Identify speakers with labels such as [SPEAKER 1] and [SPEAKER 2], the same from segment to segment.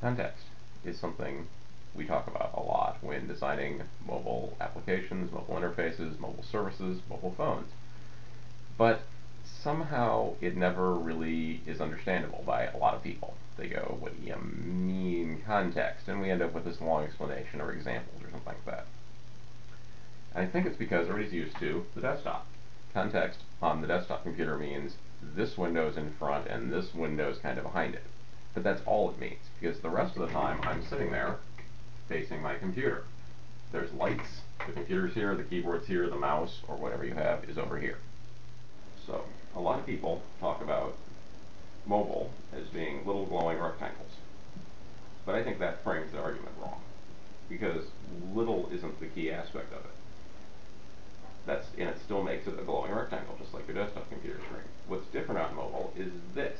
[SPEAKER 1] Context is something we talk about a lot when designing mobile applications, mobile interfaces, mobile services, mobile phones. But somehow it never really is understandable by a lot of people. They go, what do you mean context? And we end up with this long explanation or examples or something like that. And I think it's because everybody's used to the desktop. Context on the desktop computer means this window's in front and this window's kind of behind it. But that's all it means, because the rest of the time I'm sitting there facing my computer. There's lights, the computer's here, the keyboard's here, the mouse, or whatever you have, is over here. So, a lot of people talk about mobile as being little glowing rectangles. But I think that frames the argument wrong, because little isn't the key aspect of it. That's, and it still makes it a glowing rectangle, just like your desktop computer screen. What's different on mobile is this.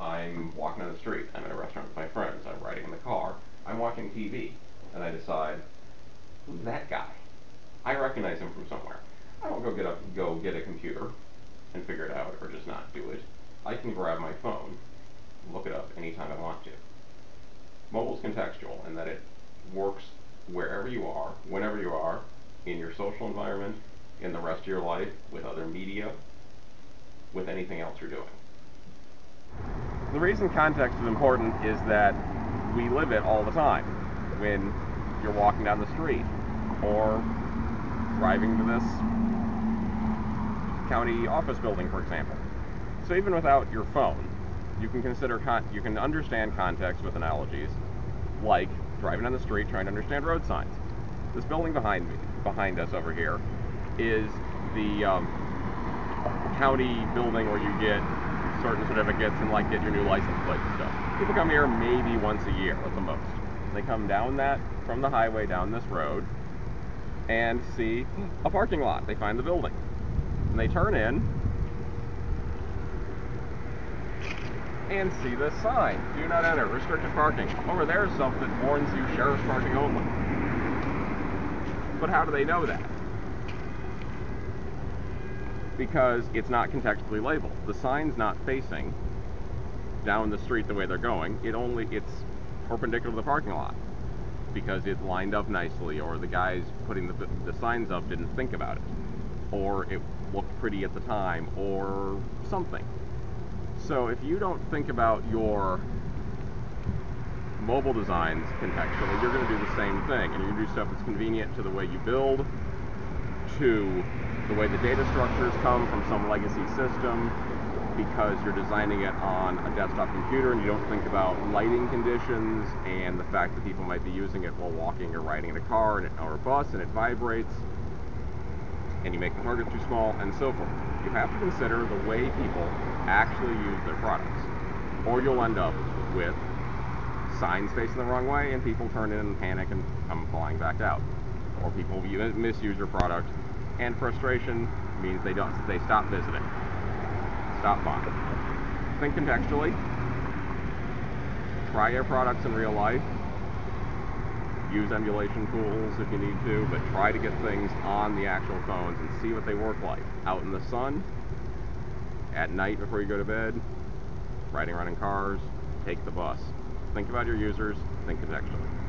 [SPEAKER 1] I'm walking down the street, I'm in a restaurant with my friends, I'm riding in the car, I'm watching TV, and I decide, who's that guy? I recognize him from somewhere. I don't go get up, go get a computer and figure it out, or just not do it. I can grab my phone, look it up anytime I want to. Mobile's contextual in that it works wherever you are, whenever you are, in your social environment, in the rest of your life, with other media, with anything else you're doing. The reason context is important is that we live it all the time. When you're walking down the street, or driving to this county office building, for example. So even without your phone, you can consider con- you can understand context with analogies, like driving down the street trying to understand road signs. This building behind me, behind us over here, is the um, county building where you get certain certificates and like get your new license plate and stuff. People come here maybe once a year at the most. They come down that from the highway down this road and see a parking lot. They find the building. And they turn in and see this sign. Do not enter, restricted parking. Over there is something that warns you sheriff's parking only. But how do they know that? Because it's not contextually labeled. The sign's not facing down the street the way they're going. It only it's perpendicular to the parking lot because it lined up nicely, or the guys putting the, the signs up didn't think about it, or it looked pretty at the time, or something. So if you don't think about your mobile designs contextually, you're going to do the same thing, and you're going to do stuff that's convenient to the way you build, to the way the data structures come from some legacy system, because you're designing it on a desktop computer and you don't think about lighting conditions and the fact that people might be using it while walking or riding in a car or a bus and it vibrates and you make the target too small and so forth. You have to consider the way people actually use their products or you'll end up with signs facing the wrong way and people turn in and panic and come flying back out. Or people misuse your product and frustration means they don't they stop visiting stop buying. Think contextually. Try your products in real life. Use emulation tools if you need to, but try to get things on the actual phones and see what they work like. Out in the sun, at night before you go to bed, riding around in cars, take the bus. Think about your users, think contextually.